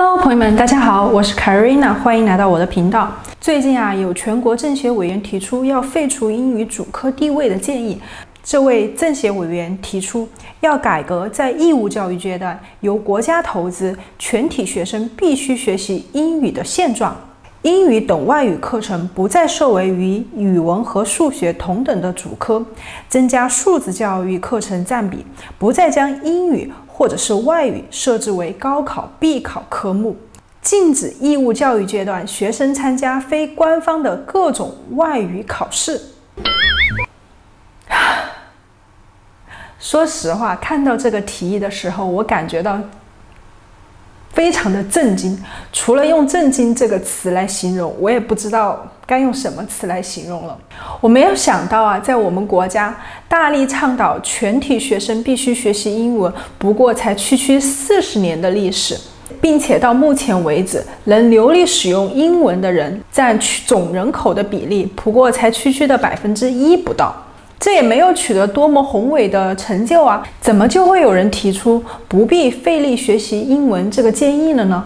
Hello，朋友们，大家好，我是 Carina，欢迎来到我的频道。最近啊，有全国政协委员提出要废除英语主科地位的建议。这位政协委员提出，要改革在义务教育阶段由国家投资、全体学生必须学习英语的现状。英语等外语课程不再设为与语文和数学同等的主科，增加数字教育课程占比，不再将英语或者是外语设置为高考必考科目，禁止义务教育阶段学生参加非官方的各种外语考试。说实话，看到这个提议的时候，我感觉到非常的震惊。除了用“震惊”这个词来形容，我也不知道该用什么词来形容了。我没有想到啊，在我们国家大力倡导全体学生必须学习英文，不过才区区四十年的历史，并且到目前为止，能流利使用英文的人占总人口的比例，不过才区区的百分之一不到。这也没有取得多么宏伟的成就啊，怎么就会有人提出不必费力学习英文这个建议了呢？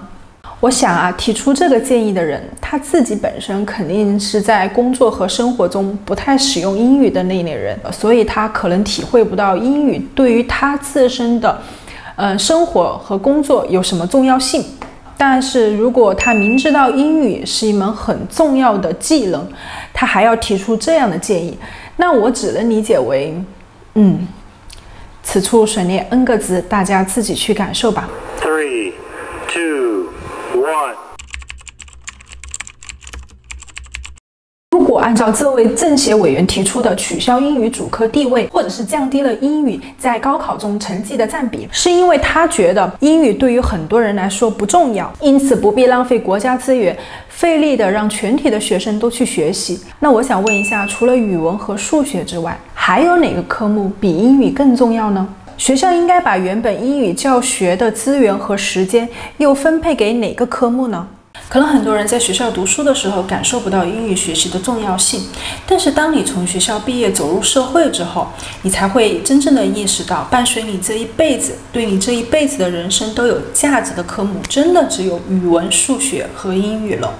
我想啊，提出这个建议的人，他自己本身肯定是在工作和生活中不太使用英语的那一类人，所以他可能体会不到英语对于他自身的，呃，生活和工作有什么重要性。但是如果他明知道英语是一门很重要的技能，他还要提出这样的建议。那我只能理解为，嗯，此处省略 n 个字，大家自己去感受吧。Three, two, one. 如果按照这位政协委员提出的取消英语主科地位，或者是降低了英语在高考中成绩的占比，是因为他觉得英语对于很多人来说不重要，因此不必浪费国家资源，费力的让全体的学生都去学习。那我想问一下，除了语文和数学之外，还有哪个科目比英语更重要呢？学校应该把原本英语教学的资源和时间又分配给哪个科目呢？可能很多人在学校读书的时候感受不到英语学习的重要性，但是当你从学校毕业走入社会之后，你才会真正的意识到，伴随你这一辈子、对你这一辈子的人生都有价值的科目，真的只有语文、数学和英语了。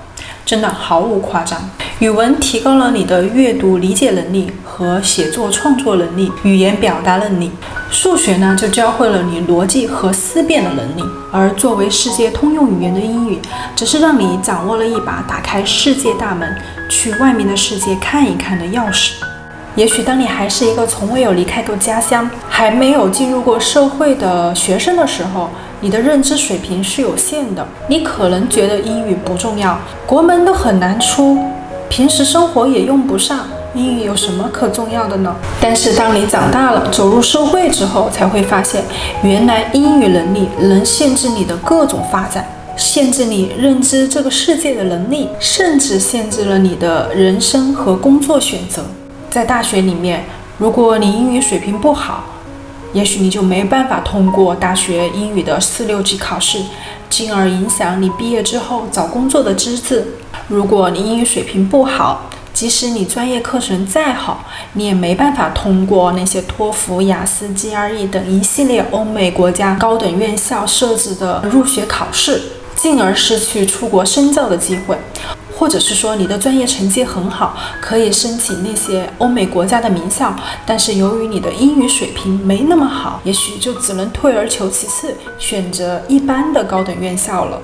真的毫无夸张，语文提高了你的阅读理解能力和写作创作能力、语言表达能力；数学呢，就教会了你逻辑和思辨的能力；而作为世界通用语言的英语，只是让你掌握了一把打开世界大门、去外面的世界看一看的钥匙。也许当你还是一个从未有离开过家乡、还没有进入过社会的学生的时候，你的认知水平是有限的，你可能觉得英语不重要，国门都很难出，平时生活也用不上，英语有什么可重要的呢？但是当你长大了，走入社会之后，才会发现，原来英语能力能限制你的各种发展，限制你认知这个世界的能力，甚至限制了你的人生和工作选择。在大学里面，如果你英语水平不好，也许你就没办法通过大学英语的四六级考试，进而影响你毕业之后找工作的资质。如果你英语水平不好，即使你专业课程再好，你也没办法通过那些托福、雅思、GRE 等一系列欧美国家高等院校设置的入学考试，进而失去出国深造的机会。或者是说你的专业成绩很好，可以申请那些欧美国家的名校，但是由于你的英语水平没那么好，也许就只能退而求其次，选择一般的高等院校了。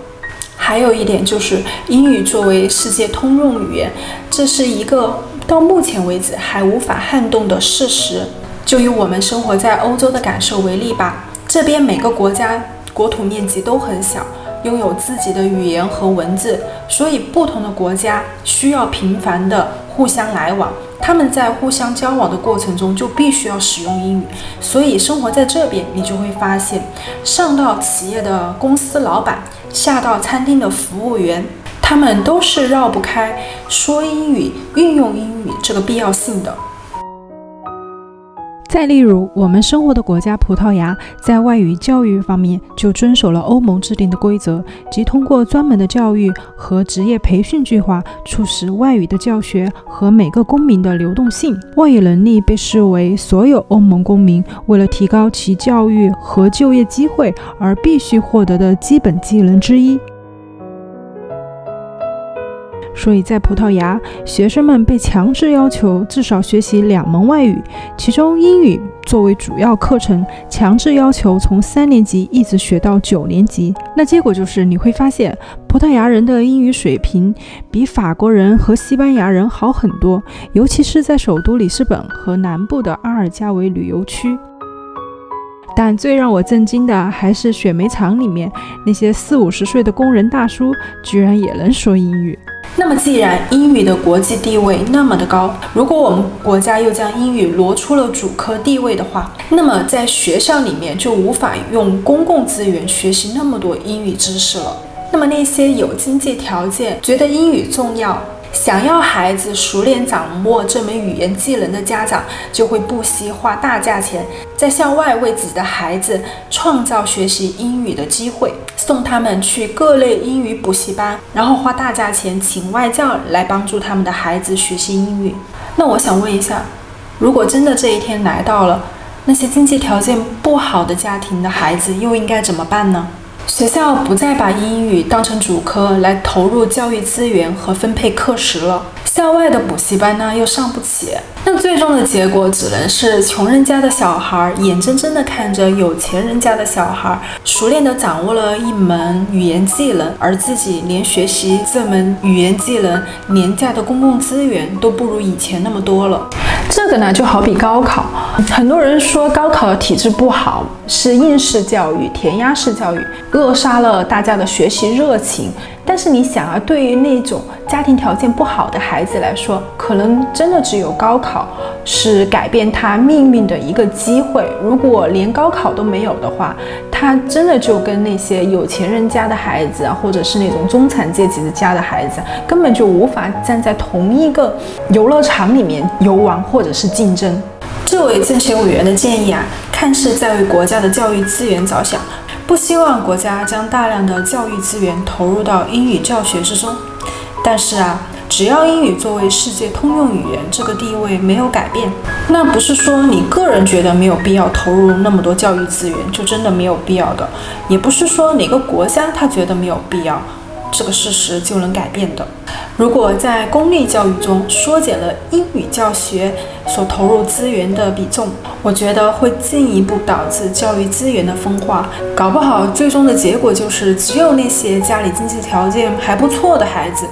还有一点就是，英语作为世界通用语言，这是一个到目前为止还无法撼动的事实。就以我们生活在欧洲的感受为例吧，这边每个国家国土面积都很小。拥有自己的语言和文字，所以不同的国家需要频繁的互相来往。他们在互相交往的过程中就必须要使用英语。所以生活在这边，你就会发现，上到企业的公司老板，下到餐厅的服务员，他们都是绕不开说英语、运用英语这个必要性的。再例如，我们生活的国家葡萄牙，在外语教育方面就遵守了欧盟制定的规则，即通过专门的教育和职业培训计划，促使外语的教学和每个公民的流动性。外语能力被视为所有欧盟公民为了提高其教育和就业机会而必须获得的基本技能之一。所以在葡萄牙，学生们被强制要求至少学习两门外语，其中英语作为主要课程，强制要求从三年级一直学到九年级。那结果就是你会发现，葡萄牙人的英语水平比法国人和西班牙人好很多，尤其是在首都里斯本和南部的阿尔加维旅游区。但最让我震惊的还是雪煤厂里面那些四五十岁的工人大叔，居然也能说英语。那么，既然英语的国际地位那么的高，如果我们国家又将英语挪出了主科地位的话，那么在学校里面就无法用公共资源学习那么多英语知识了。那么，那些有经济条件、觉得英语重要。想要孩子熟练掌握这门语言技能的家长，就会不惜花大价钱在校外为自己的孩子创造学习英语的机会，送他们去各类英语补习班，然后花大价钱请外教来帮助他们的孩子学习英语。那我想问一下，如果真的这一天来到了，那些经济条件不好的家庭的孩子又应该怎么办呢？学校不再把英语当成主科来投入教育资源和分配课时了，校外的补习班呢又上不起，那最终的结果只能是穷人家的小孩眼睁睁地看着有钱人家的小孩熟练地掌握了一门语言技能，而自己连学习这门语言技能廉价的公共资源都不如以前那么多了。这个呢，就好比高考，很多人说高考的体制不好，是应试教育、填鸭式教育，扼杀了大家的学习热情。但是你想啊，对于那种家庭条件不好的孩子来说，可能真的只有高考是改变他命运的一个机会。如果连高考都没有的话，他真的就跟那些有钱人家的孩子啊，或者是那种中产阶级的家的孩子，根本就无法站在同一个游乐场里面游玩或者是竞争。这位政协委员的建议啊，看似在为国家的教育资源着想。不希望国家将大量的教育资源投入到英语教学之中，但是啊，只要英语作为世界通用语言这个地位没有改变，那不是说你个人觉得没有必要投入那么多教育资源就真的没有必要的，也不是说哪个国家他觉得没有必要。这个事实就能改变的。如果在公立教育中缩减了英语教学所投入资源的比重，我觉得会进一步导致教育资源的分化。搞不好最终的结果就是，只有那些家里经济条件还不错的孩子，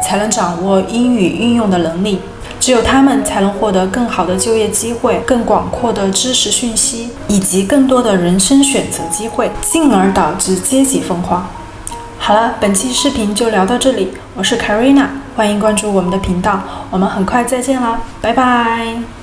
才能掌握英语运用的能力，只有他们才能获得更好的就业机会、更广阔的知识讯息以及更多的人生选择机会，进而导致阶级分化。好了，本期视频就聊到这里。我是 Karina，欢迎关注我们的频道。我们很快再见啦，拜拜。